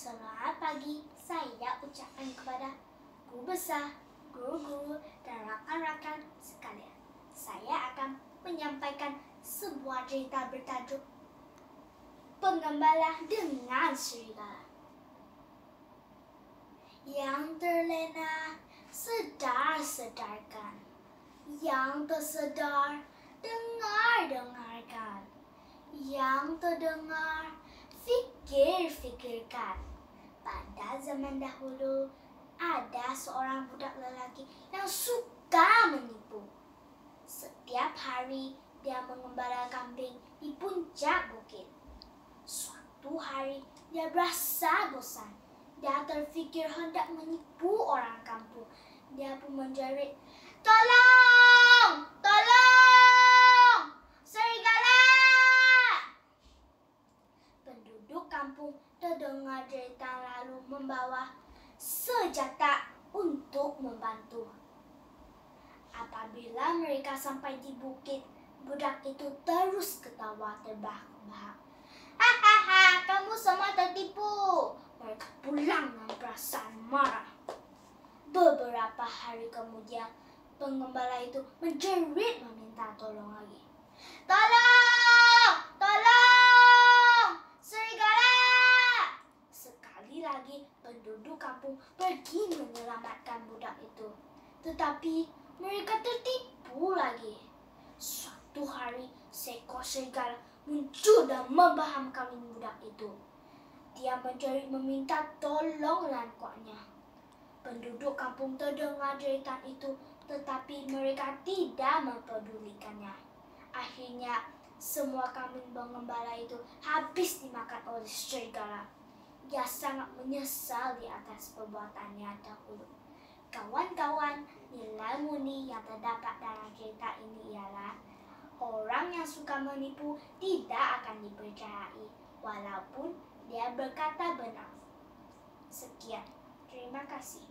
Selamat pagi, saya ucapkan kepada guru besar, guru-guru, dan rakan-rakan sekalian. Saya akan menyampaikan sebuah cerita bertajuk Penggembala dengan Serigala. Yang terlena, sedar-sedarkan. Yang tersedar, dengar-dengarkan. Yang terdengar, zaman dahulu, ada seorang budak lelaki yang suka menipu. Setiap hari, dia mengembala kambing di puncak bukit. Suatu hari, dia berasa bosan. Dia terfikir hendak menipu orang kampung. Dia pun menjerit, Tolong! Terdengar cerita lalu membawa senjata untuk membantu. Apabila mereka sampai di bukit, budak itu terus ketawa terbahak-bahak. Hahaha, kamu semua tertipu. Mereka pulang dengan perasaan marah. Beberapa hari kemudian, pengembala itu menjerit meminta tolong lagi. Tolong! Serigala! Sekali lagi penduduk kampung pergi menyelamatkan budak itu. Tetapi mereka tertipu lagi. Suatu hari seekor serigala muncul dan membaham kambing budak itu. Dia menjerit meminta tolong kuatnya. Penduduk kampung terdengar jeritan itu, tetapi mereka tidak mempedulikannya. Akhirnya, semua kambing pengembala itu habis dimakan oleh serigala. Dia sangat menyesal di atas perbuatannya dahulu. Kawan-kawan, nilai murni yang terdapat dalam cerita ini ialah orang yang suka menipu tidak akan dipercayai walaupun dia berkata benar. Sekian, terima kasih.